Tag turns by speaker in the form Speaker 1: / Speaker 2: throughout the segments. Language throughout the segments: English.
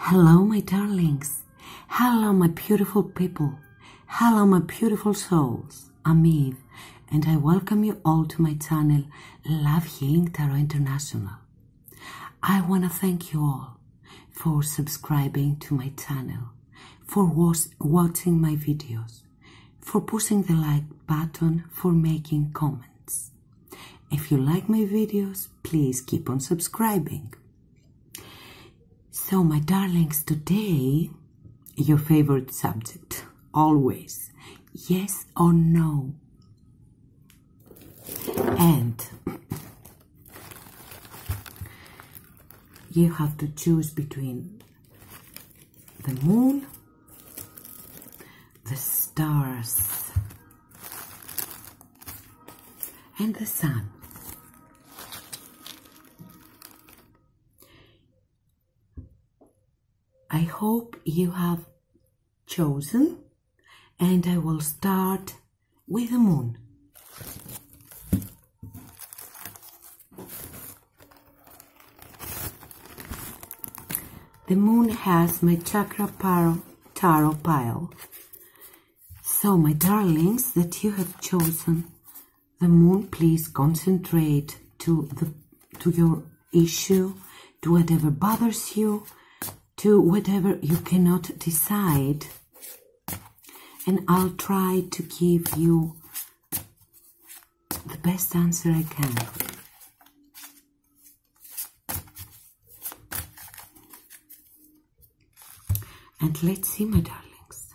Speaker 1: Hello, my darlings. Hello, my beautiful people. Hello, my beautiful souls. I'm Eva, and I welcome you all to my channel, Love Healing Tarot International. I want to thank you all for subscribing to my channel, for watching my videos, for pushing the like button, for making comments. If you like my videos, please keep on subscribing. So, my darlings, today, your favorite subject, always, yes or no. And you have to choose between the moon, the stars, and the sun. I hope you have chosen and I will start with the moon. The moon has my chakra tarot pile. So, my darlings, that you have chosen the moon, please concentrate to the to your issue, to whatever bothers you, to whatever you cannot decide. And I'll try to give you the best answer I can. And let's see, my darlings.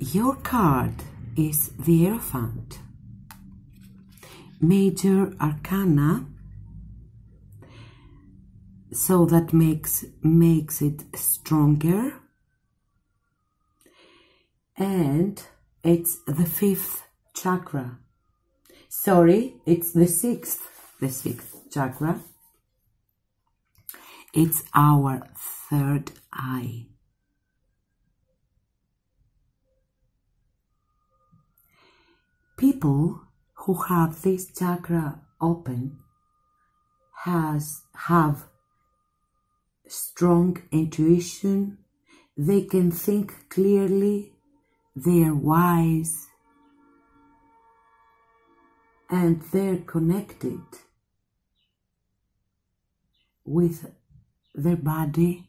Speaker 1: Your card is the Hierophant. Major Arcana so that makes makes it stronger. And it's the fifth chakra. Sorry it's the sixth the sixth chakra. It's our third eye. People who have this chakra open has have strong intuition, they can think clearly, they are wise, and they're connected with their body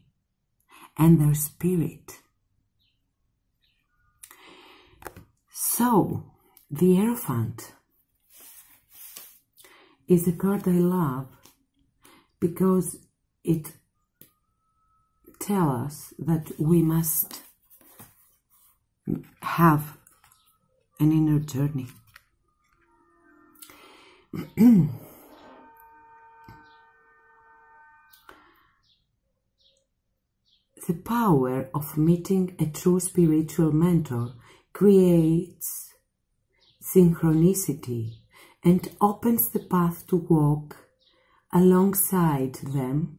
Speaker 1: and their spirit. So, the Hierophant is a card I love because it tell us that we must have an inner journey. the power of meeting a true spiritual mentor creates synchronicity and opens the path to walk alongside them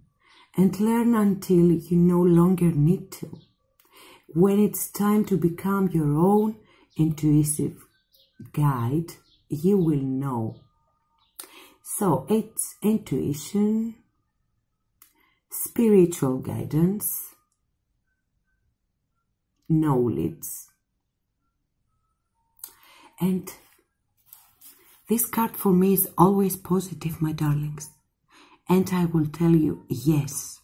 Speaker 1: and learn until you no longer need to. When it's time to become your own intuitive guide, you will know. So it's intuition, spiritual guidance, knowledge, and this card for me is always positive, my darlings. And I will tell you yes.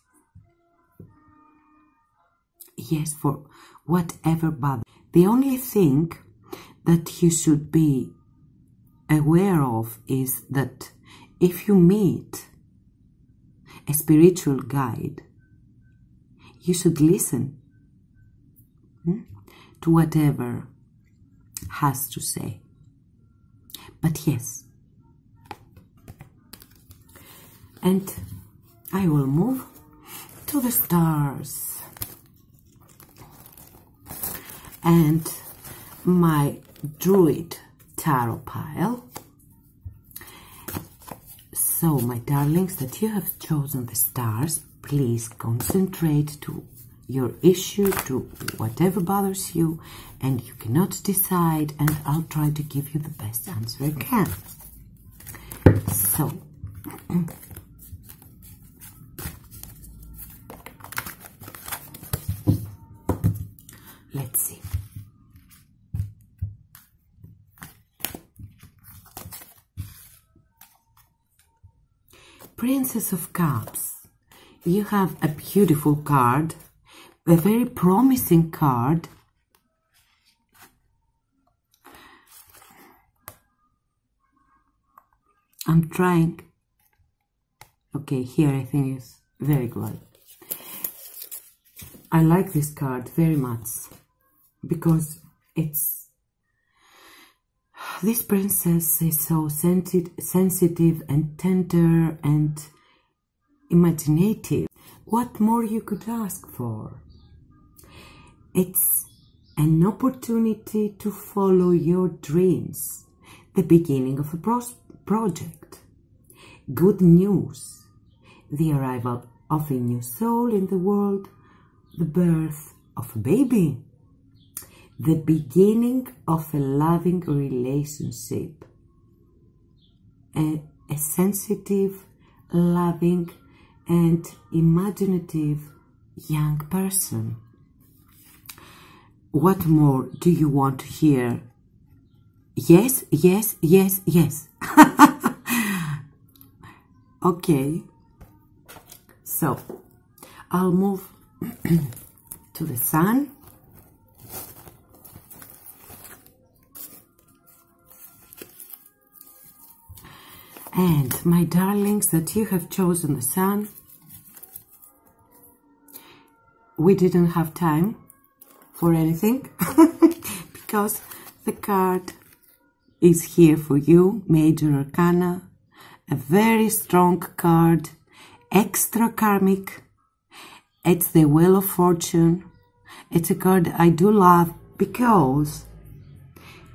Speaker 1: Yes, for whatever bother. The only thing that you should be aware of is that if you meet a spiritual guide, you should listen hmm, to whatever has to say. But yes, and I will move to the stars. And my druid tarot pile. So my darlings that you have chosen the stars please concentrate to your issue to whatever bothers you and you cannot decide and I'll try to give you the best answer I can. So Let's see. Princess of Cups. You have a beautiful card, a very promising card. I'm trying. Okay, here I think is very good. I like this card very much because it's this princess is so sensi sensitive and tender and imaginative. What more you could ask for? It's an opportunity to follow your dreams, the beginning of a project, good news, the arrival of a new soul in the world, the birth of a baby, the beginning of a loving relationship, a, a sensitive, loving, and imaginative young person. What more do you want to hear? Yes, yes, yes, yes. okay. So, I'll move to the sun. And my darlings, that you have chosen the sun. We didn't have time for anything because the card is here for you, Major Arcana, a very strong card, extra karmic, it's the Wheel of Fortune. It's a card I do love because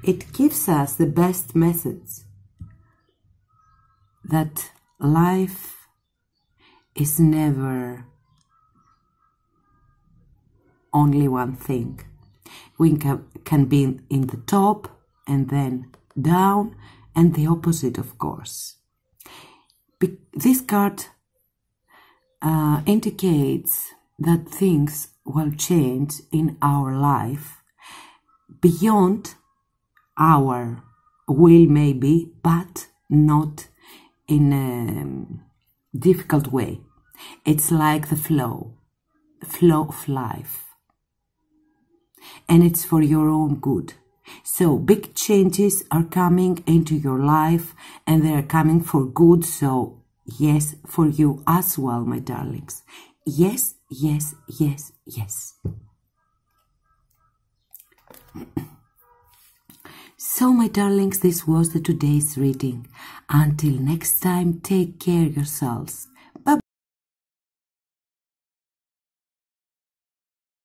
Speaker 1: it gives us the best message that life is never only one thing. We can, can be in the top and then down and the opposite, of course. Be this card uh, indicates that things will change in our life beyond our will maybe but not in a difficult way. It's like the flow flow of life. And it's for your own good. So big changes are coming into your life and they're coming for good. So yes for you as well my darlings. Yes yes, yes, yes. So, my darlings, this was the today's reading. Until next time, take care yourselves